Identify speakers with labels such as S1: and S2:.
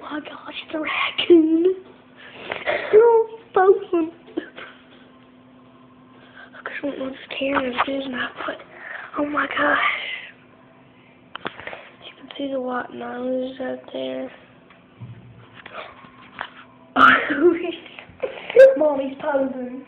S1: my gosh, it's a raccoon. Oh, he's Look at what want to just tear his vision oh my gosh. You can see the white nose out there. Oh, Mommy's posing.